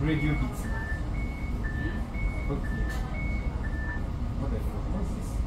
radio hit. Hmm? Okay. What the fuck? What's this?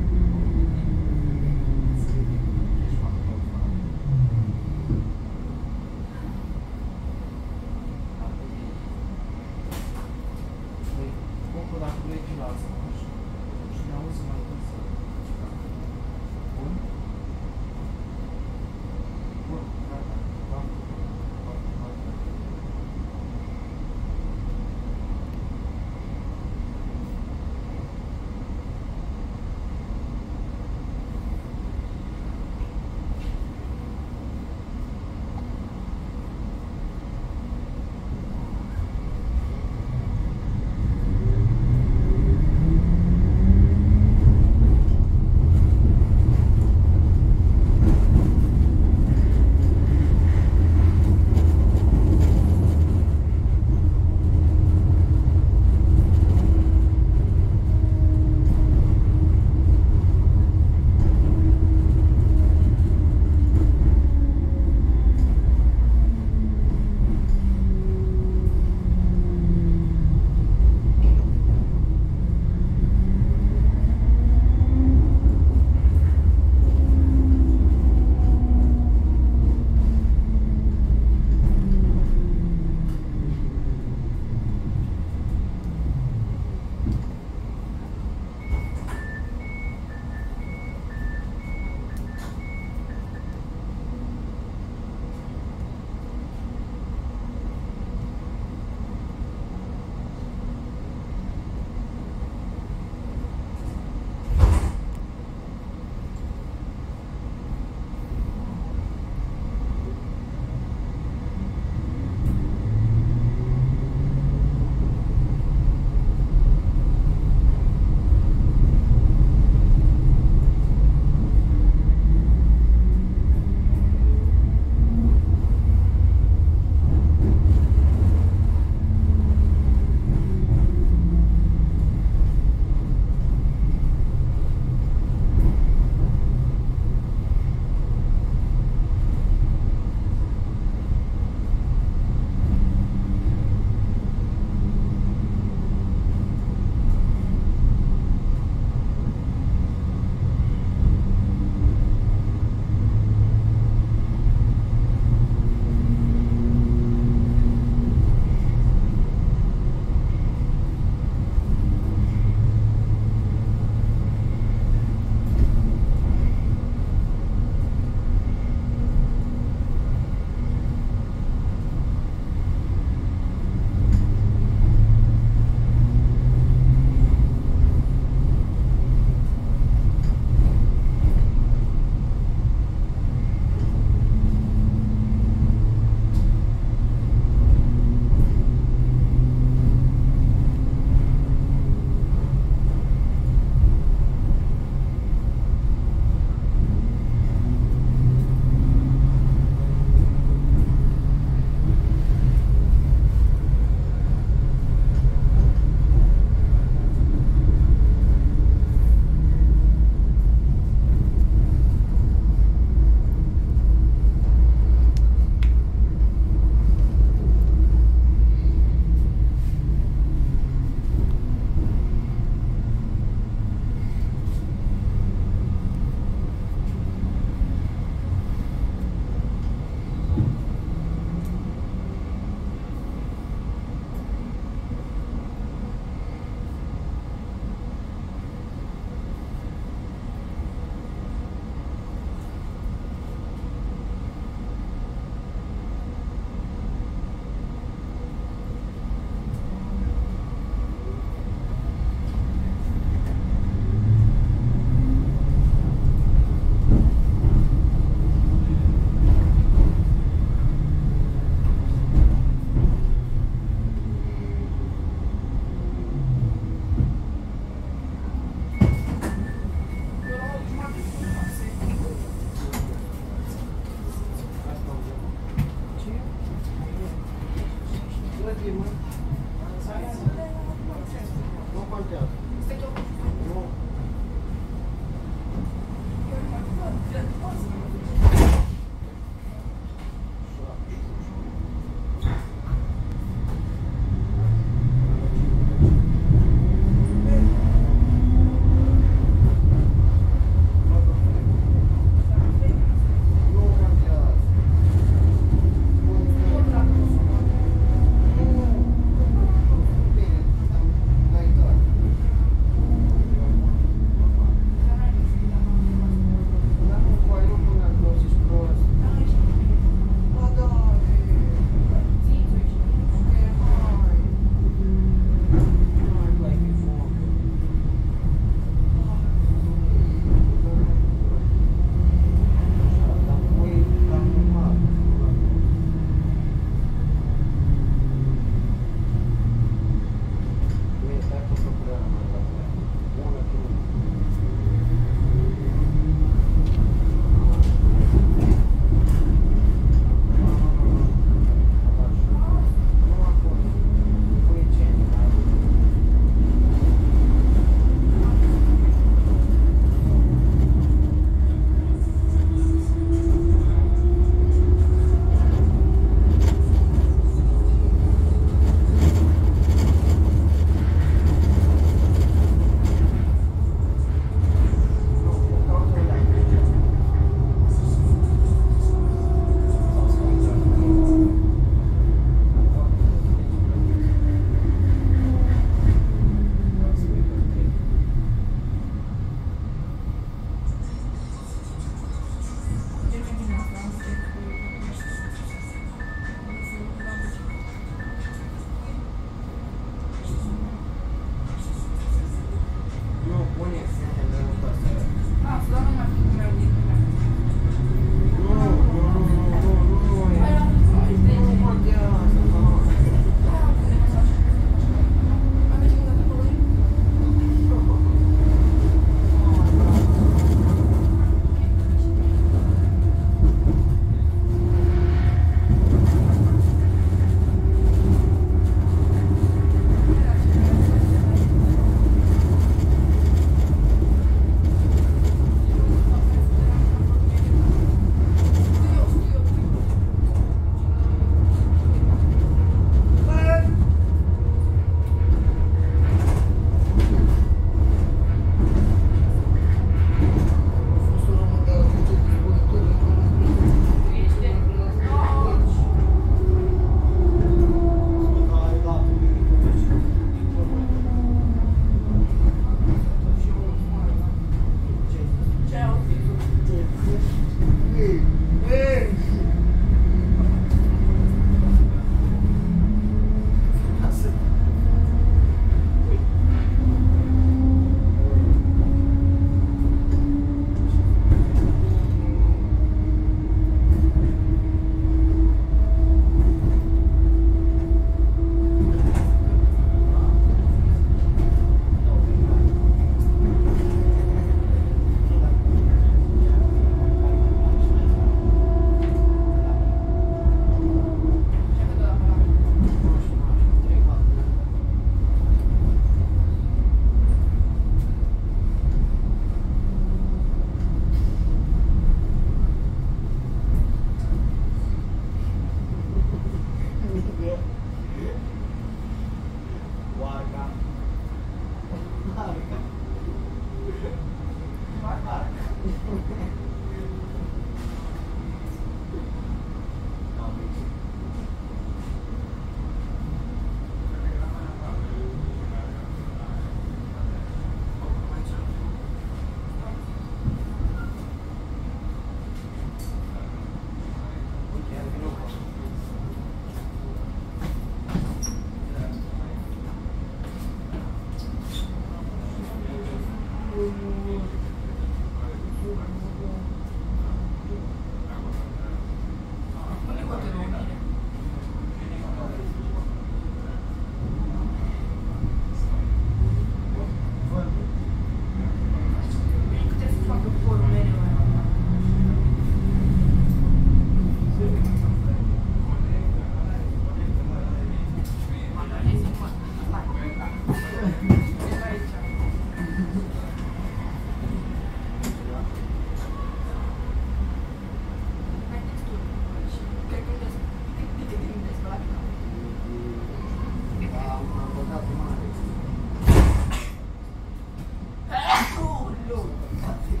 Claude.